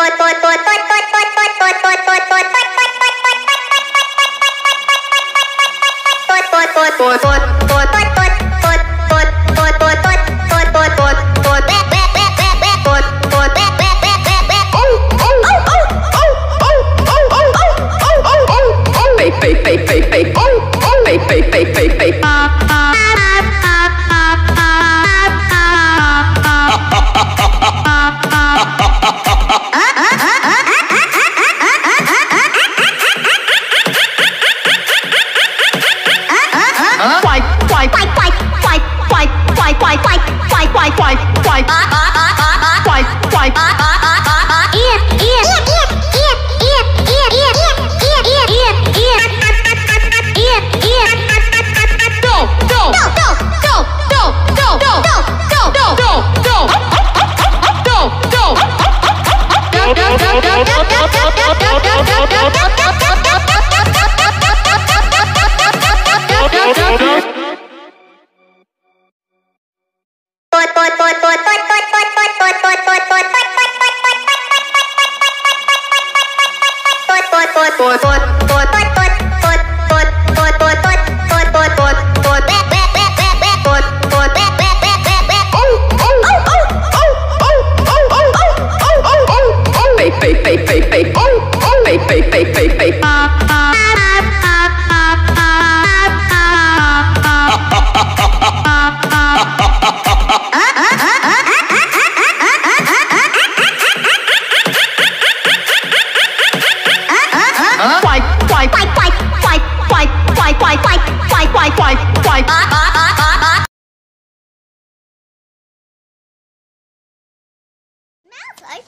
tôi tôi tôi tôi Bye.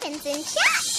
happens in chat.